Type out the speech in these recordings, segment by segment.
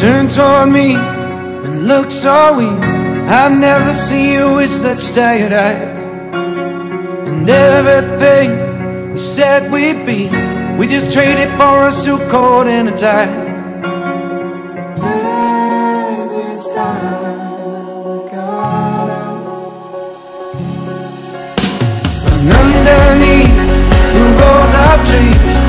toward me and look so weak. I've never seen you with such tired eyes. And everything we said we'd be, we just traded for a suit coat and a tie. And underneath the rose of dreams,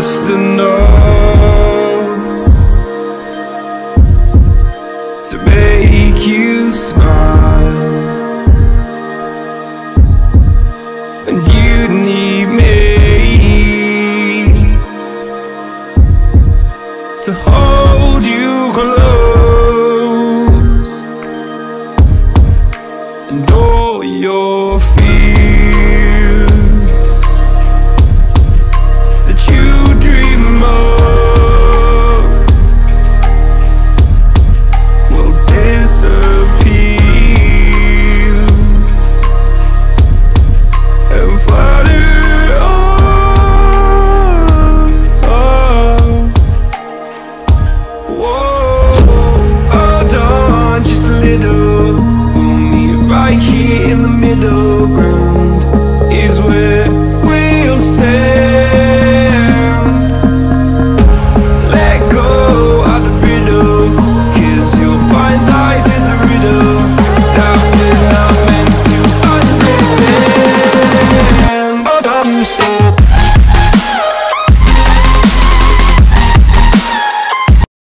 just enough little. We'll meet right here in the middle ground. Is where we'll stand. Let go of the brittle, cause you'll find life is a riddle that we're not meant to understand. Still